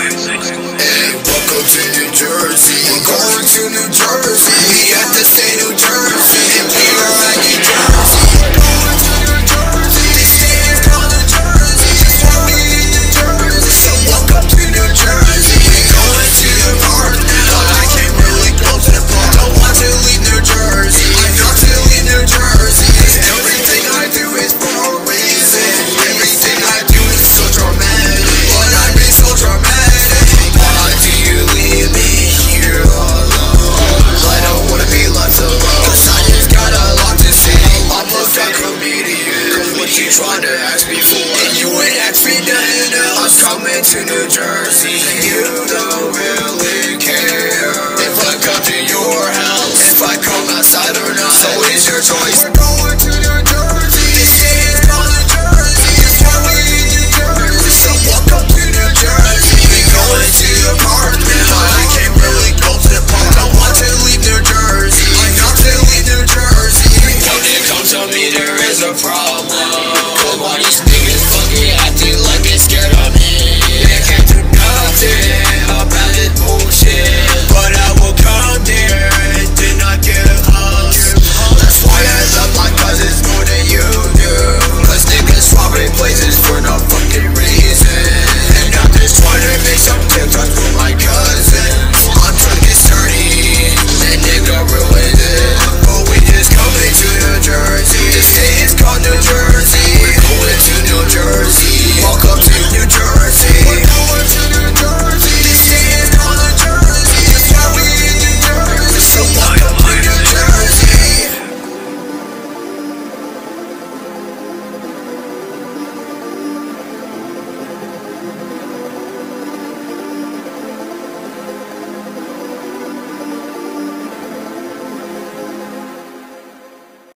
Welcome to New Jersey. We're going to New Jersey. tried to ask me for. And you ain't asked me nothing else. I'm coming to New Jersey. You know